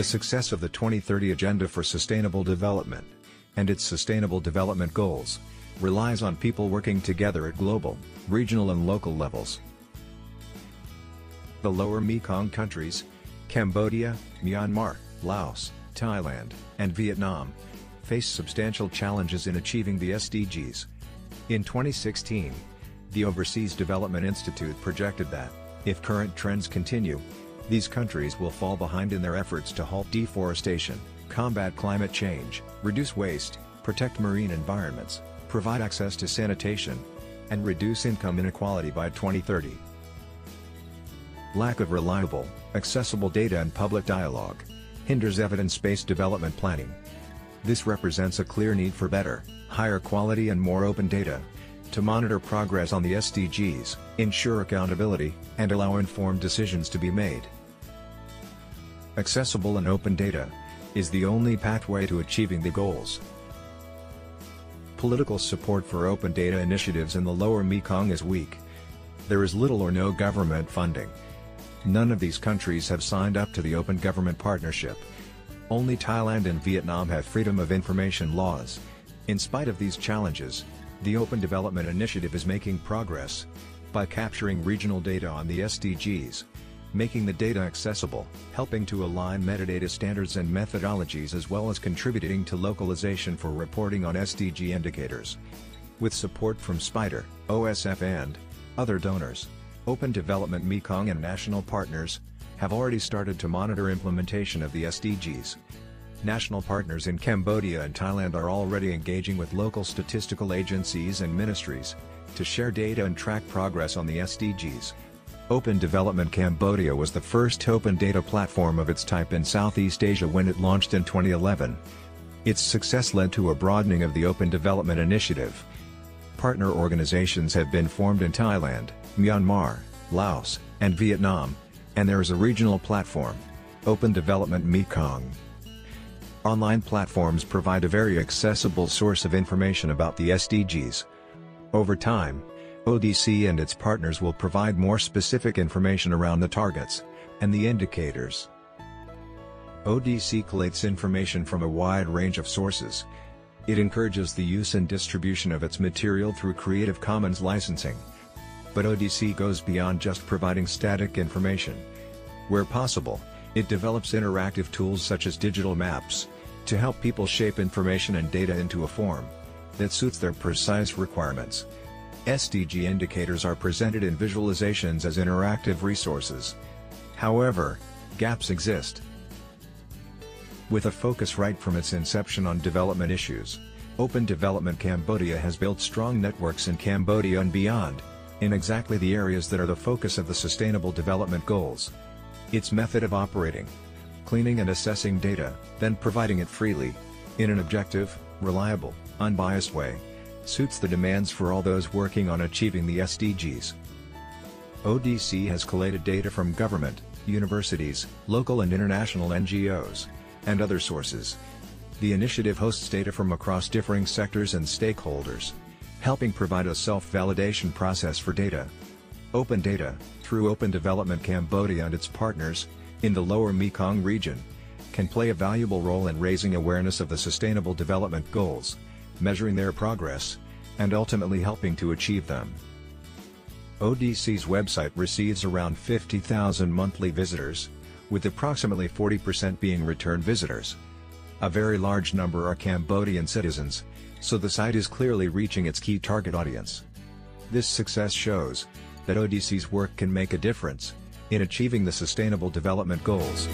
The success of the 2030 Agenda for Sustainable Development and its Sustainable Development Goals relies on people working together at global, regional and local levels. The lower Mekong countries, Cambodia, Myanmar, Laos, Thailand, and Vietnam, face substantial challenges in achieving the SDGs. In 2016, the Overseas Development Institute projected that, if current trends continue, these countries will fall behind in their efforts to halt deforestation, combat climate change, reduce waste, protect marine environments, provide access to sanitation, and reduce income inequality by 2030. Lack of reliable, accessible data and public dialogue hinders evidence-based development planning. This represents a clear need for better, higher quality and more open data to monitor progress on the SDGs, ensure accountability, and allow informed decisions to be made. Accessible and open data is the only pathway to achieving the goals. Political support for open data initiatives in the lower Mekong is weak. There is little or no government funding. None of these countries have signed up to the Open Government Partnership. Only Thailand and Vietnam have freedom of information laws. In spite of these challenges, the Open Development Initiative is making progress by capturing regional data on the SDGs, making the data accessible, helping to align metadata standards and methodologies as well as contributing to localization for reporting on SDG indicators. With support from SPIDER, OSF and other donors, Open Development Mekong and national partners have already started to monitor implementation of the SDGs. National partners in Cambodia and Thailand are already engaging with local statistical agencies and ministries to share data and track progress on the SDGs. Open Development Cambodia was the first open data platform of its type in Southeast Asia when it launched in 2011. Its success led to a broadening of the Open Development Initiative. Partner organizations have been formed in Thailand, Myanmar, Laos, and Vietnam, and there is a regional platform, Open Development Mekong. Online platforms provide a very accessible source of information about the SDGs. Over time, ODC and its partners will provide more specific information around the targets and the indicators. ODC collates information from a wide range of sources. It encourages the use and distribution of its material through Creative Commons licensing. But ODC goes beyond just providing static information. Where possible, it develops interactive tools such as digital maps, to help people shape information and data into a form that suits their precise requirements. SDG indicators are presented in visualizations as interactive resources. However, gaps exist. With a focus right from its inception on development issues, Open Development Cambodia has built strong networks in Cambodia and beyond, in exactly the areas that are the focus of the Sustainable Development Goals. Its method of operating, cleaning and assessing data, then providing it freely, in an objective, reliable, unbiased way, suits the demands for all those working on achieving the SDGs. ODC has collated data from government, universities, local and international NGOs, and other sources. The initiative hosts data from across differing sectors and stakeholders, helping provide a self-validation process for data. Open data, through Open Development Cambodia and its partners, in the lower Mekong region, can play a valuable role in raising awareness of the Sustainable Development Goals, measuring their progress, and ultimately helping to achieve them. ODC's website receives around 50,000 monthly visitors, with approximately 40% being return visitors. A very large number are Cambodian citizens, so the site is clearly reaching its key target audience. This success shows that ODC's work can make a difference in achieving the Sustainable Development Goals.